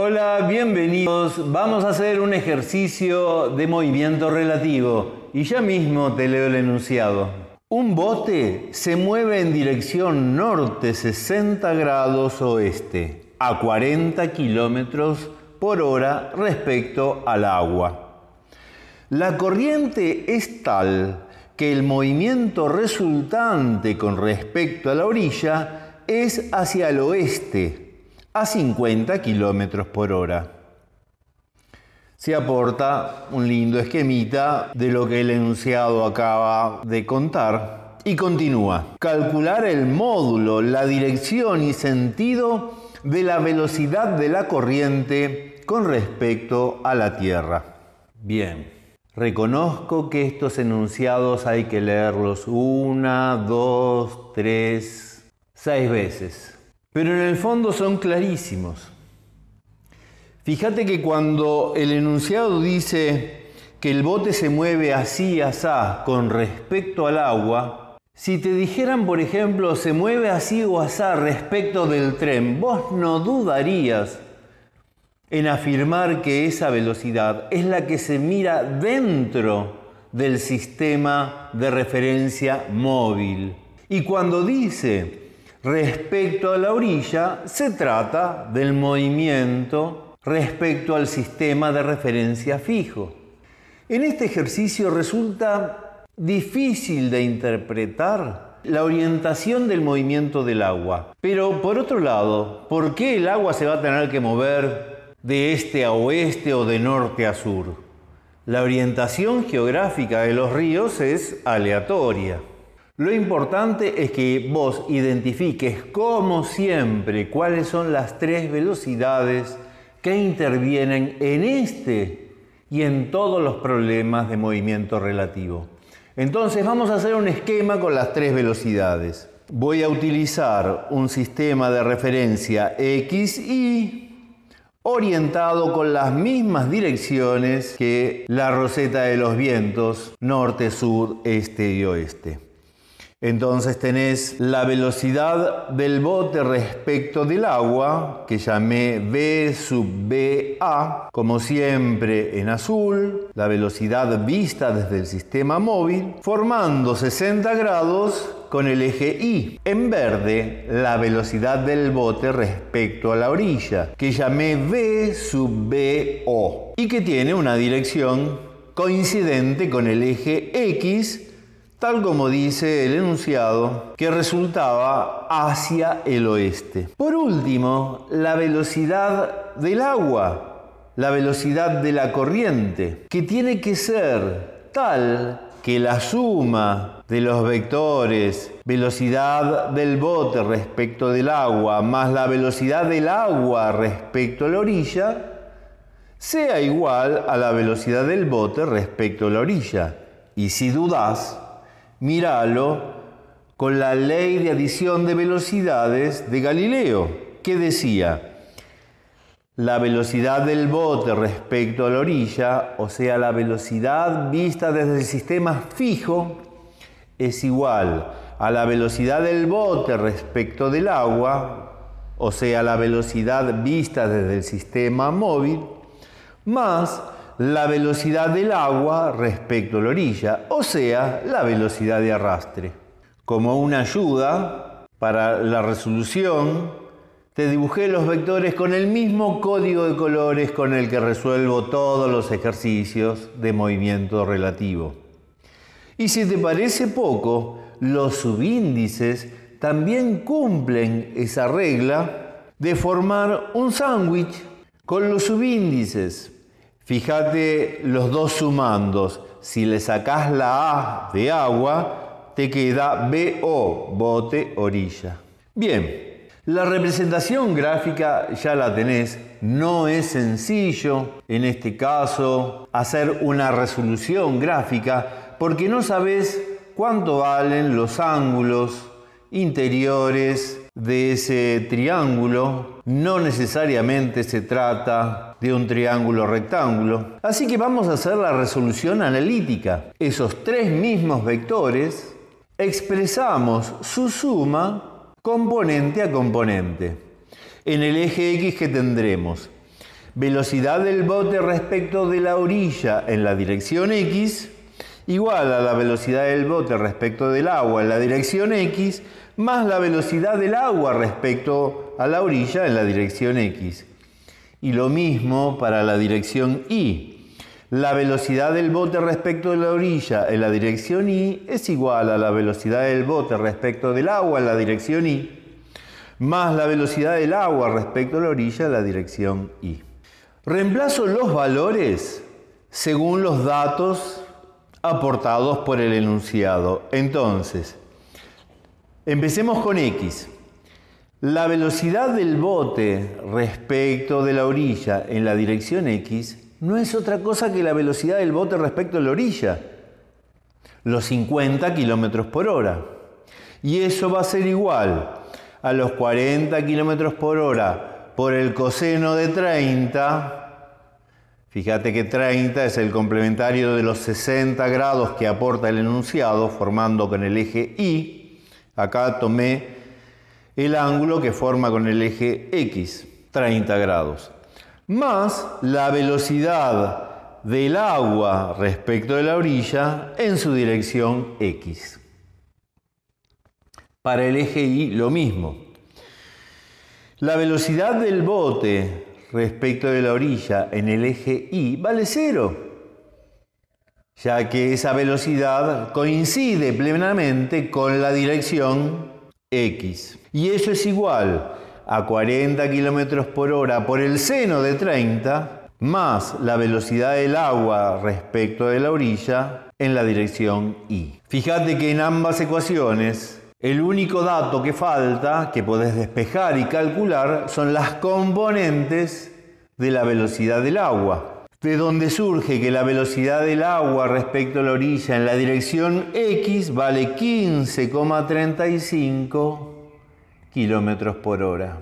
Hola, bienvenidos. Vamos a hacer un ejercicio de movimiento relativo y ya mismo te leo el enunciado. Un bote se mueve en dirección norte 60 grados oeste a 40 kilómetros por hora respecto al agua. La corriente es tal que el movimiento resultante con respecto a la orilla es hacia el oeste a 50 kilómetros por hora. Se aporta un lindo esquemita de lo que el enunciado acaba de contar y continúa. Calcular el módulo, la dirección y sentido de la velocidad de la corriente con respecto a la Tierra. Bien, reconozco que estos enunciados hay que leerlos una, dos, tres, seis veces pero en el fondo son clarísimos. Fíjate que cuando el enunciado dice que el bote se mueve así, asá, con respecto al agua, si te dijeran, por ejemplo, se mueve así o asá respecto del tren, vos no dudarías en afirmar que esa velocidad es la que se mira dentro del sistema de referencia móvil. Y cuando dice respecto a la orilla, se trata del movimiento respecto al sistema de referencia fijo. En este ejercicio resulta difícil de interpretar la orientación del movimiento del agua. Pero por otro lado, ¿por qué el agua se va a tener que mover de este a oeste o de norte a sur? La orientación geográfica de los ríos es aleatoria. Lo importante es que vos identifiques, como siempre, cuáles son las tres velocidades que intervienen en este y en todos los problemas de movimiento relativo. Entonces vamos a hacer un esquema con las tres velocidades. Voy a utilizar un sistema de referencia X y orientado con las mismas direcciones que la roseta de los vientos norte, sur, este y oeste. Entonces tenés la velocidad del bote respecto del agua, que llamé V sub BA, como siempre en azul, la velocidad vista desde el sistema móvil, formando 60 grados con el eje Y. En verde, la velocidad del bote respecto a la orilla, que llamé V sub BO, y que tiene una dirección coincidente con el eje X tal como dice el enunciado, que resultaba hacia el oeste. Por último, la velocidad del agua, la velocidad de la corriente, que tiene que ser tal que la suma de los vectores, velocidad del bote respecto del agua, más la velocidad del agua respecto a la orilla, sea igual a la velocidad del bote respecto a la orilla. Y si dudas, míralo con la ley de adición de velocidades de Galileo, que decía, la velocidad del bote respecto a la orilla, o sea, la velocidad vista desde el sistema fijo, es igual a la velocidad del bote respecto del agua, o sea, la velocidad vista desde el sistema móvil, más la velocidad del agua respecto a la orilla, o sea, la velocidad de arrastre. Como una ayuda para la resolución, te dibujé los vectores con el mismo código de colores con el que resuelvo todos los ejercicios de movimiento relativo. Y si te parece poco, los subíndices también cumplen esa regla de formar un sándwich con los subíndices Fíjate los dos sumandos. Si le sacás la A de agua, te queda BO, bote, orilla. Bien, la representación gráfica ya la tenés. No es sencillo, en este caso, hacer una resolución gráfica porque no sabes cuánto valen los ángulos interiores de ese triángulo. No necesariamente se trata de un triángulo rectángulo. Así que vamos a hacer la resolución analítica. Esos tres mismos vectores expresamos su suma componente a componente. En el eje X que tendremos velocidad del bote respecto de la orilla en la dirección X igual a la velocidad del bote respecto del agua en la dirección X más la velocidad del agua respecto a la orilla en la dirección X. Y lo mismo para la dirección Y. La velocidad del bote respecto de la orilla en la dirección Y es igual a la velocidad del bote respecto del agua en la dirección Y más la velocidad del agua respecto a la orilla en la dirección Y. Reemplazo los valores según los datos aportados por el enunciado. Entonces, empecemos con X. La velocidad del bote respecto de la orilla en la dirección X no es otra cosa que la velocidad del bote respecto a la orilla, los 50 kilómetros por hora. Y eso va a ser igual a los 40 kilómetros por hora por el coseno de 30 Fíjate que 30 es el complementario de los 60 grados que aporta el enunciado formando con el eje Y. Acá tomé el ángulo que forma con el eje X, 30 grados. Más la velocidad del agua respecto de la orilla en su dirección X. Para el eje Y lo mismo. La velocidad del bote respecto de la orilla en el eje Y vale cero, ya que esa velocidad coincide plenamente con la dirección X. Y eso es igual a 40 km por hora por el seno de 30 más la velocidad del agua respecto de la orilla en la dirección Y. Fíjate que en ambas ecuaciones el único dato que falta, que podés despejar y calcular, son las componentes de la velocidad del agua. De donde surge que la velocidad del agua respecto a la orilla en la dirección X vale 15,35 kilómetros por hora.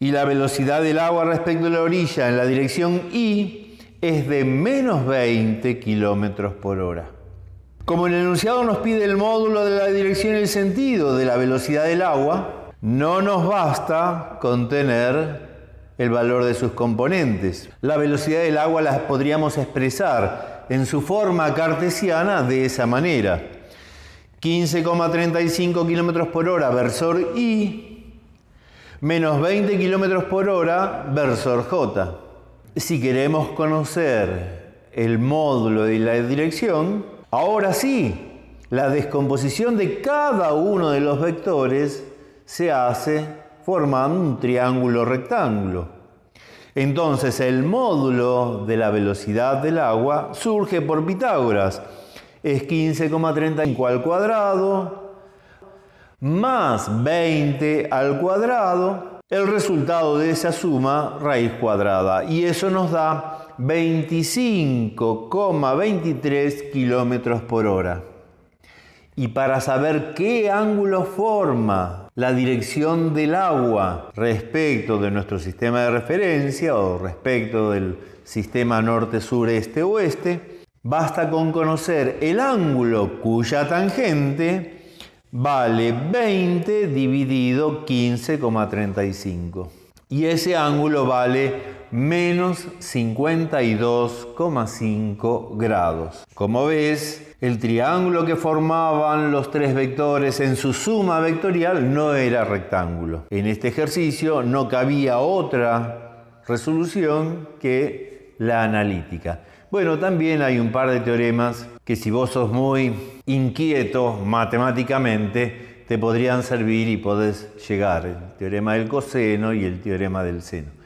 Y la velocidad del agua respecto a la orilla en la dirección Y es de menos 20 kilómetros por hora. Como el enunciado nos pide el módulo de la dirección y el sentido de la velocidad del agua, no nos basta con tener el valor de sus componentes. La velocidad del agua la podríamos expresar en su forma cartesiana de esa manera. 15,35 km por hora versor I menos 20 km por hora versor J. Si queremos conocer el módulo de la dirección, Ahora sí, la descomposición de cada uno de los vectores se hace formando un triángulo rectángulo. Entonces el módulo de la velocidad del agua surge por Pitágoras. Es 15,35 al cuadrado más 20 al cuadrado. El resultado de esa suma, raíz cuadrada. Y eso nos da 25,23 kilómetros por hora. Y para saber qué ángulo forma la dirección del agua respecto de nuestro sistema de referencia o respecto del sistema norte-sur-este-oeste, basta con conocer el ángulo cuya tangente vale 20 dividido 15,35. Y ese ángulo vale menos 52,5 grados. Como ves, el triángulo que formaban los tres vectores en su suma vectorial no era rectángulo. En este ejercicio no cabía otra resolución que la analítica. Bueno, también hay un par de teoremas que si vos sos muy inquieto matemáticamente, te podrían servir y podés llegar. El teorema del coseno y el teorema del seno.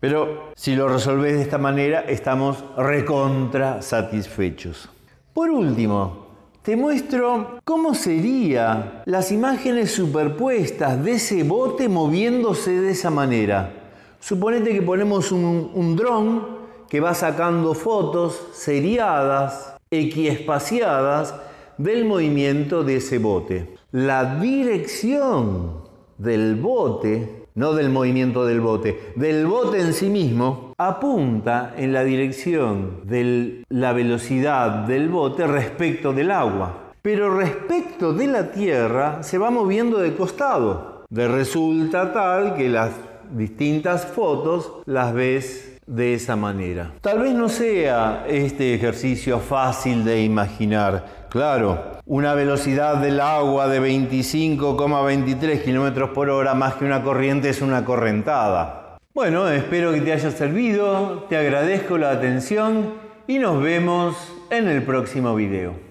Pero si lo resolvés de esta manera, estamos recontra satisfechos. Por último, te muestro cómo serían las imágenes superpuestas de ese bote moviéndose de esa manera. Suponete que ponemos un, un dron que va sacando fotos seriadas, equiespaciadas del movimiento de ese bote. La dirección del bote no del movimiento del bote, del bote en sí mismo, apunta en la dirección de la velocidad del bote respecto del agua. Pero respecto de la Tierra se va moviendo de costado. De resulta tal que las distintas fotos las ves de esa manera. Tal vez no sea este ejercicio fácil de imaginar. Claro, una velocidad del agua de 25,23 km por hora más que una corriente es una correntada. Bueno, espero que te haya servido, te agradezco la atención y nos vemos en el próximo video.